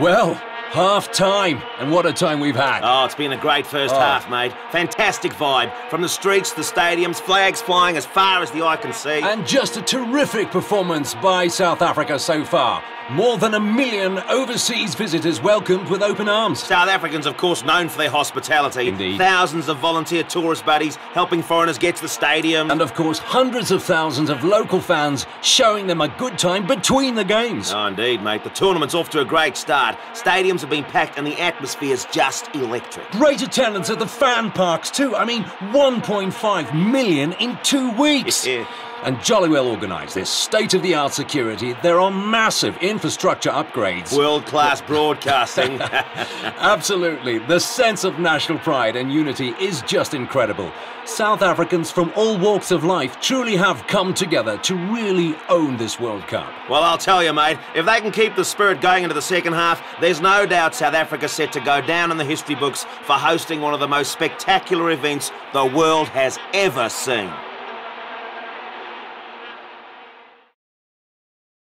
Well, half time. And what a time we've had. Oh, it's been a great first Oh. half, mate. Fantastic vibe. From the streets to the stadiums, flags flying as far as the eye can see. And just a terrific performance by South Africa so far. More than a million overseas visitors welcomed with open arms. South Africans, of course, known for their hospitality. Indeed. Thousands of volunteer tourist buddies helping foreigners get to the stadium. And of course, hundreds of thousands of local fans showing them a good time between the games. Oh, indeed, mate. The tournament's off to a great start. Stadiums have been packed and the atmosphere's just electric. Great attendance at the fan parks too. I mean, 1.5 million in two weeks. Yeah. And jolly well organised. There's state-of-the-art security. There are massive infrastructure upgrades. World class broadcasting. Absolutely. The sense of national pride and unity is just incredible. South Africans from all walks of life truly have come together to really own this World Cup. well, I'll tell you, mate, if they can keep the spirit going into the second half, there's no doubt South Africa's set to go down in the history books for hosting one of the most spectacular events the world has ever seen.